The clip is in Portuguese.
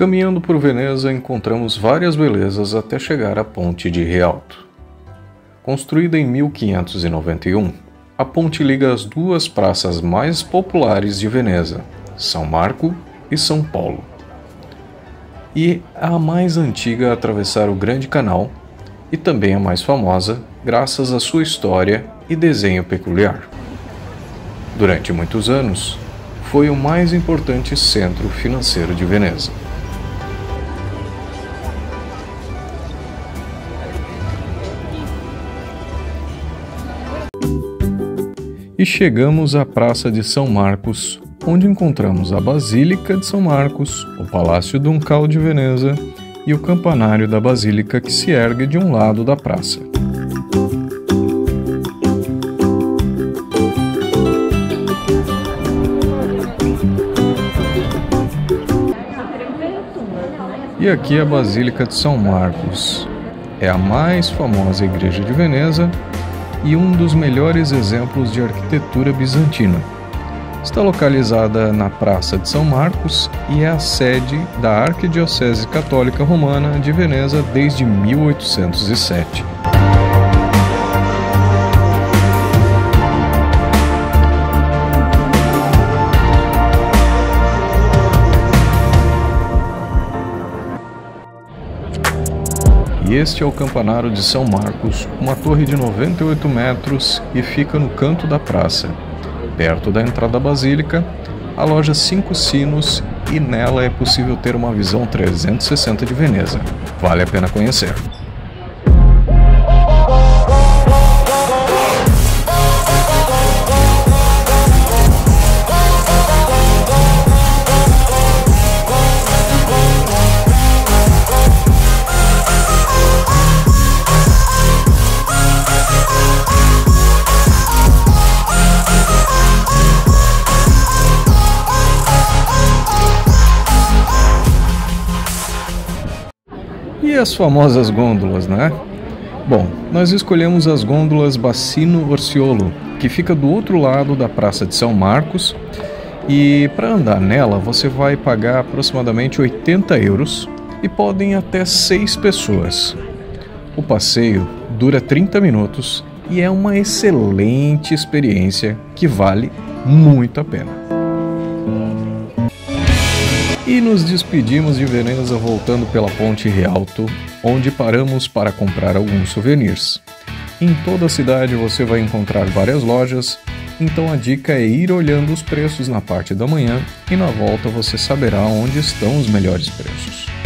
Caminhando por Veneza, encontramos várias belezas até chegar à Ponte de Rialto. Construída em 1591, a ponte liga as duas praças mais populares de Veneza, São Marco e São Paulo. E a mais antiga a atravessar o Grande Canal e também a mais famosa, graças à sua história e desenho peculiar. Durante muitos anos, foi o mais importante centro financeiro de Veneza. E chegamos à Praça de São Marcos, onde encontramos a Basílica de São Marcos, o Palácio Ducal de Veneza e o campanário da Basílica que se ergue de um lado da praça. E aqui a Basílica de São Marcos. É a mais famosa igreja de Veneza e um dos melhores exemplos de arquitetura bizantina. Está localizada na Praça de São Marcos e é a sede da Arquidiocese Católica Romana de Veneza desde 1807. Este é o campanário de São Marcos, uma torre de 98 metros e fica no canto da praça. Perto da entrada da basílica, a loja Cinco Sinos e nela é possível ter uma visão 360 de Veneza. Vale a pena conhecer. E as famosas gôndolas, né? Bom, nós escolhemos as gôndolas Bacino Orciolo, que fica do outro lado da Praça de São Marcos. E para andar nela, você vai pagar aproximadamente 80 euros e podem até 6 pessoas. O passeio dura 30 minutos e é uma excelente experiência que vale muito a pena. E nos despedimos de Veneza voltando pela Ponte Rialto, onde paramos para comprar alguns souvenirs. Em toda a cidade você vai encontrar várias lojas, então a dica é ir olhando os preços na parte da manhã e na volta você saberá onde estão os melhores preços.